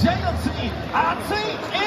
ジャイアンツに熱い